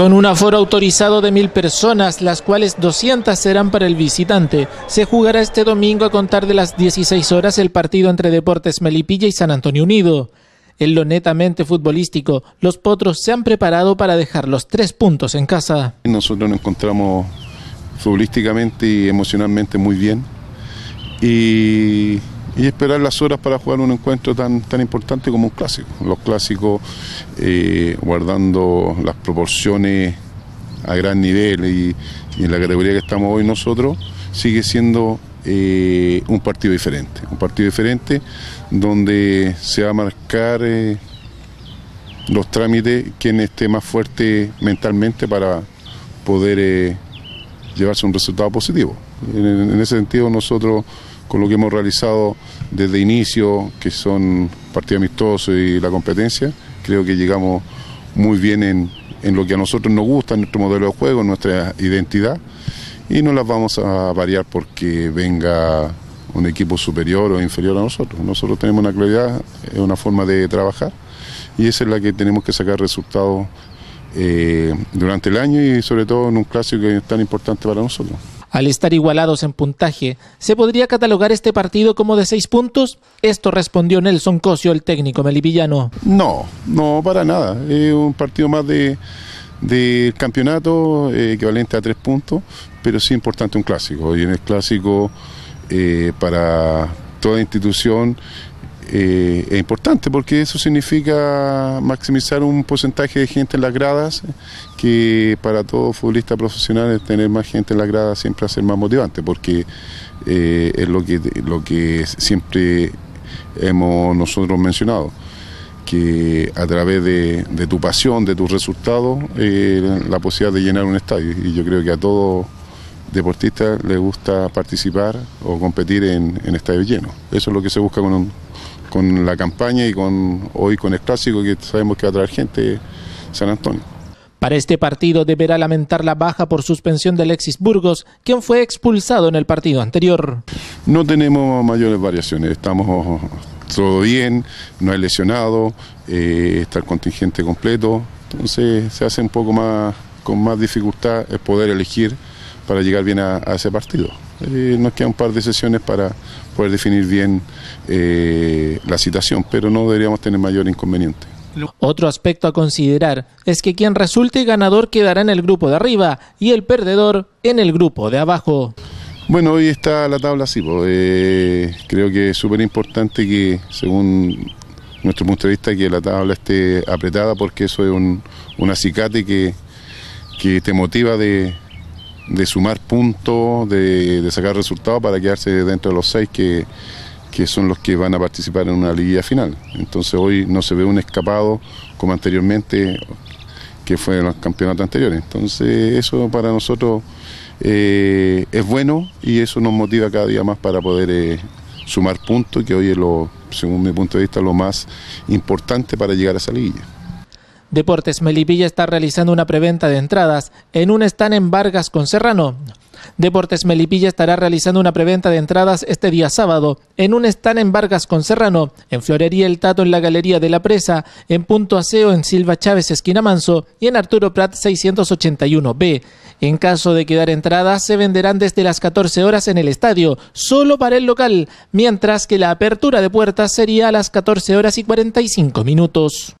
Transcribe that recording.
Con un aforo autorizado de mil personas, las cuales 200 serán para el visitante, se jugará este domingo a contar de las 16 horas el partido entre Deportes Melipilla y San Antonio Unido. En lo netamente futbolístico, los potros se han preparado para dejar los tres puntos en casa. Nosotros nos encontramos futbolísticamente y emocionalmente muy bien y, esperar las horas para jugar un encuentro tan, tan importante como un clásico. Los clásicos eh, guardando las proporciones a gran nivel y, en la categoría que estamos hoy nosotros, sigue siendo eh, un partido diferente. Un partido diferente donde se va a marcar eh, los trámites quien esté más fuerte mentalmente para poder llevarse un resultado positivo. En, ese sentido nosotros con lo que hemos realizado desde inicio, que son partidos amistosos y la competencia, creo que llegamos muy bien en, en lo que a nosotros nos gusta, en nuestro modelo de juego, nuestra identidad, y no las vamos a variar porque venga un equipo superior o inferior a nosotros. Nosotros tenemos una claridad, una forma de trabajar, y esa es la que tenemos que sacar resultados eh, durante el año y sobre todo en un clásico que es tan importante para nosotros. Al estar igualados en puntaje, ¿se podría catalogar este partido como de seis puntos? Esto respondió Nelson Cosio, el técnico melipillano. No, no, para nada. Es un partido más de, campeonato, eh, equivalente a tres puntos, pero sí importante un clásico. Y en el clásico, eh, para toda institución, eh, es importante porque eso significa maximizar un porcentaje de gente en las gradas, que para todo futbolista profesional tener más gente en las gradas siempre ser más motivante, porque eh, es lo que, lo que siempre hemos nosotros mencionado que a través de, tu pasión, de tus resultados, eh, la posibilidad de llenar un estadio. Y yo creo que a todo deportista le gusta participar o competir en, en estadios llenos. Eso es lo que se busca con un, con la campaña y con hoy con el clásico que sabemos que va a traer gente San Antonio. Para este partido deberá lamentar la baja por suspensión de Alexis Burgos, quien fue expulsado en el partido anterior. No tenemos mayores variaciones, estamos todo bien, no hay lesionado, eh, está el contingente completo, entonces se hace un poco más con más dificultad el poder elegir para llegar bien a, ese partido. Eh, nos quedan un par de sesiones para poder definir bien eh, la situación, pero no deberíamos tener mayor inconveniente. Otro aspecto a considerar es que quien resulte ganador quedará en el grupo de arriba y el perdedor en el grupo de abajo. Bueno, hoy está la tabla así, eh, creo que es súper importante que, según nuestro punto de vista, que la tabla esté apretada porque eso es un, acicate que, que te motiva de, de sumar puntos, de, sacar resultados para quedarse dentro de los seis que, son los que van a participar en una liguilla final. Entonces hoy no se ve un escapado como anteriormente, que fue en los campeonatos anteriores. Entonces eso para nosotros eh, es bueno y eso nos motiva cada día más para poder eh, sumar puntos, que hoy es lo, según mi punto de vista, lo más importante para llegar a esa liguilla. Deportes Melipilla está realizando una preventa de entradas en un stand en Vargas con Serrano. Deportes Melipilla estará realizando una preventa de entradas este día sábado en un stand en Vargas con Serrano, en Florería El Tato en la Galería de la Presa, en Punto Aseo en Silva Chávez Esquina Manso y en Arturo Prat 681B. En caso de quedar entradas, se venderán desde las 14 horas en el estadio, solo para el local, mientras que la apertura de puertas sería a las 14 horas y 45 minutos.